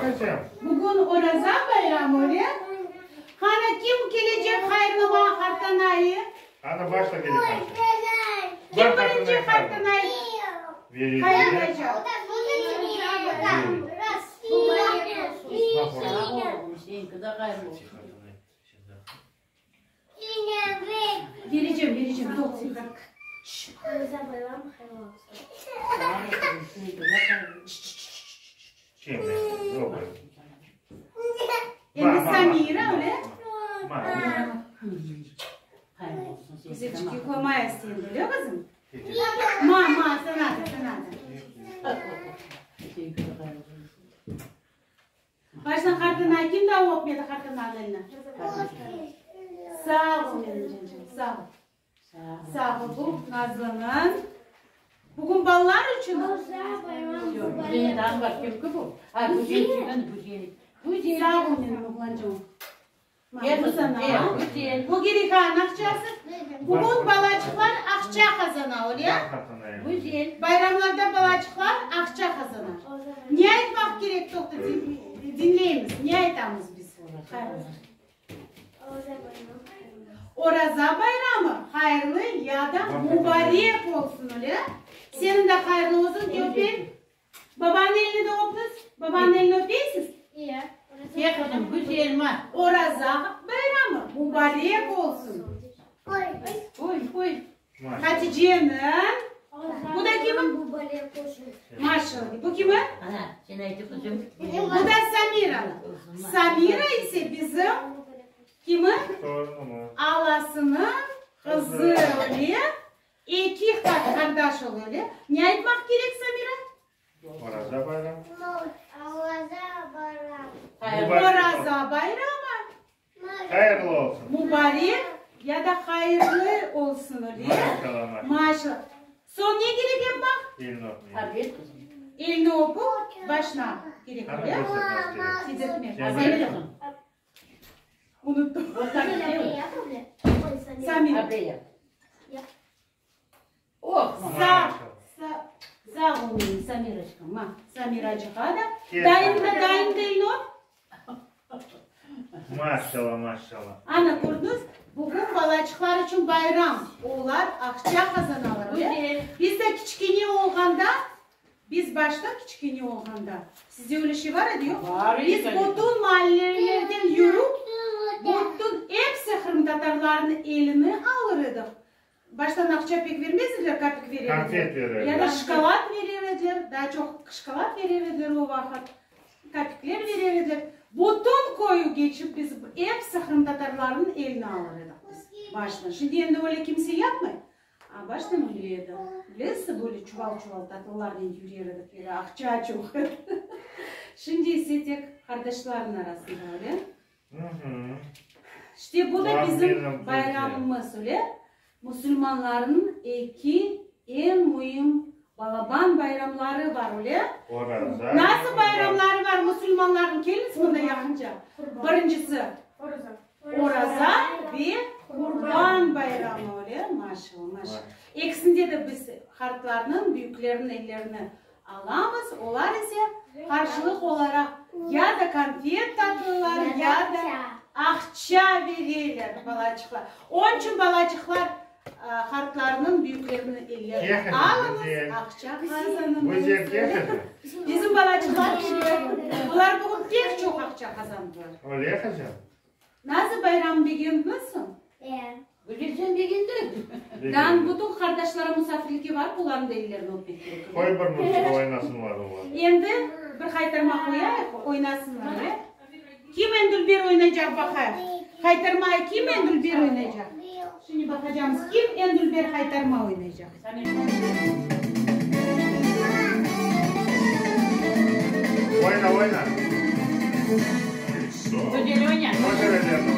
kızım. Bugün Oraza bayramı oluyor. Hani kim gelecek hayırlı va hartanayı? Hadi başla gelin karşı. Kim birinci hartanayı hartanayı Vereyim. kayarlayacak? Bak oraya. Sağ ol. Hüseyin kıza gayrı olsun. Kıza gayrı olsun. Şimdi. Yok öyle. Olsun. Bize tamam. koymaya istedim biliyor musun? Ma, ma, sen hadi, sen hadi. Baştan hartanayı kim daha okmadı hartanaylarına? Sağ ol benim canım, sağ ol. Sağ ol. Sağ ol bu Nazlı'nın. Bugün ballar için. Yok, Hüseyin daha bak kim ki bu? Ha bu Hüseyin çıkan bu Hüseyin. Bu Hüseyin. Sağ ol benim oğlancığım. Gel Bu kızım, sana. gel. Hüseyin. Bu geri kalan akçası. Bugün balacıklar akça kazana oluyor. Bak hartanayı. Bu Hüseyin. Bayramlarda balacıklar akça kazanar. Niye etmek gerek doktor din, dinleyiniz. Niye etamiz biz? Hayır. Oraza bayramı hayırlı ya da mübarek olsun öyle. Senin de hayırlı olsun diyor ben. Babanın elini de öpünüz. Babanın elini öpeysiz. Gel kızım Hüseyin var. Oraza bayramı mübarek olsun. Oy oy. Maşallah. Hatice'nin Bu da kimin? maşallah. Bu kimin? Ana sen ayıcı kızım. Bu da Samira. Samira ise Torunumu. Alasının kızı oluyor. İki kat kardeş oluyor. Ne yapmak gerek Samira? Orada bayram. Hayır. Mübarek. Oraza bayramı. Hayırlı olsun. Mübarek ya da hayırlı olsun oluyor. Maşallah. Son ne gerek yapmak? Elini öpmeyin. Tabii kızım. Elini öpüp başına gerek oluyor. gerek. Siz Sen Sen. Unuttum. Samira. Abre yap. Oh. Sağ. Sağ. Sağ olun Samira aşkım. Ha. Samira acıka da. Gel. Dayım da dayım da elini öp. Maşallah maşallah. Ana gördünüz. Bugün balacıklar için bayram. Onlar akça. Hüseyin. Biz de küçükini olganda biz başta küçükini olganda. Sizde öyle şey var ya diyor. Var, Biz bütün mahallelerden yürüp бұлттың әп сықырым татарларын еліні алыр едік. Баштан ақша пек бермесіңдер капик береді конфет берер яда шоколад берер еділер да жоқ шоколад берер ол уақыт капиклер берер еділер бұтын қою кешіп біз әп сықырым татарларын еліне алыр едік біз. Баштан. Şimdi енді олай кімсе yapмай а баштан өледі. Білесіз бөлі чувал чувал татылармен жүрер едік. Ақша жоқ şimdi ise тек арасында arasında öyle. İşte bu da bizim bayram, bayramımız öyle. Müslümanların iki en mühim balaban bayramları var öyle. Orada. Nasıl bayramları var Müslümanların? Geliniz bunda yakınca. Birincisi Oraza ve Kurban bayramı öyle. Maşallah maşallah. İkisinde de biz hartlarının büyüklerinin ellerini alamız. Onlar ise karşılık olarak ya da konfet tatlılar ya da ақша берелер балачықлар он үшін балачықлар қарттарының бүйіклерін алыңыз ақша қазаныңыз біздің балачықлар бұлар бүгін тек жоқ ақша қазанды оле қажа назы байрамбеген білсің иә гүлбержан бегенді дан бұтың қардашлары барып олардың да үйлерін алып кеткен қой бір ойнасын енді бір қайтарма қояйық иә Kim endül bir oynayacak bakayım. Kaytarmayı kim endül bir oynayacak? Şimdi bakacağız kim endül bir kaytarma oynayacak. Oyna oyna. Boş vereceğim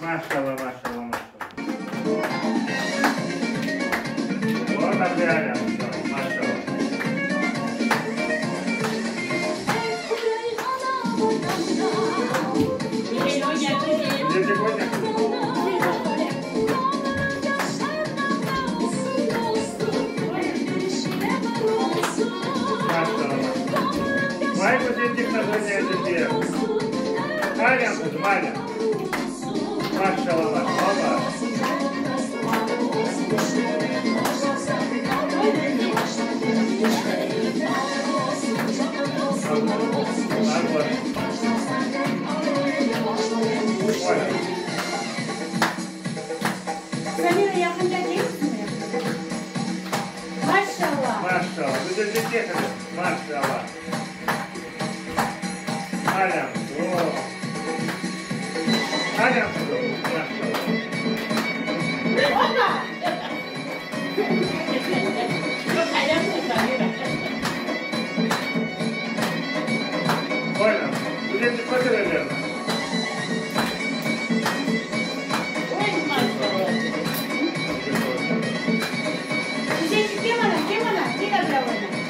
Машала, машала, машала. Вот обряли. Машала. Сегодня Валя, Валя. Машалла, Алла. Алла. Валя. Замира, я хочу единственная. Машалла. Машалла. Вы ну, держите, Машалла. Алям. О.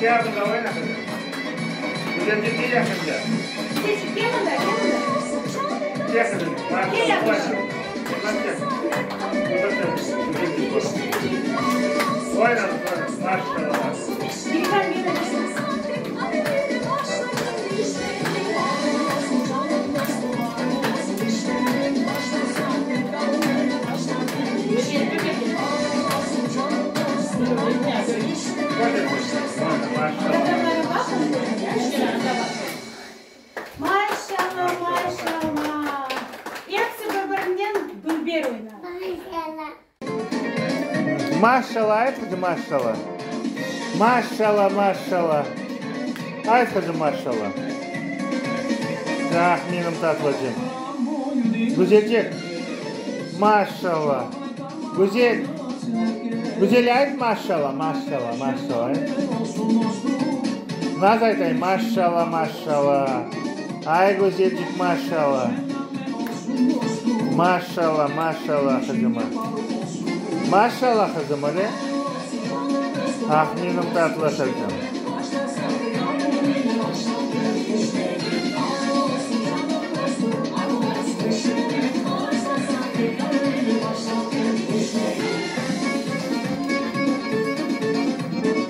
Quédate la buena, Pedro. Yo te quería cambiar. Sí, sí, quémala, quémala. Jéssica, vai. Quem é Olha, marcha lá. Fica linda, Машала, это же машала. Машала, машала. а это же машала. Так, мином так лазим. Гузельчик. Машала. Гузель. Гузель, Машала, машала, машала, машала. этой машала, машала. Ай, гузельчик, машала. Машала, машала, хазамале. Машала, хазамале. Ахниным татла хазам.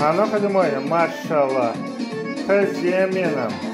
Оно хазамале, машала. Хаземеном.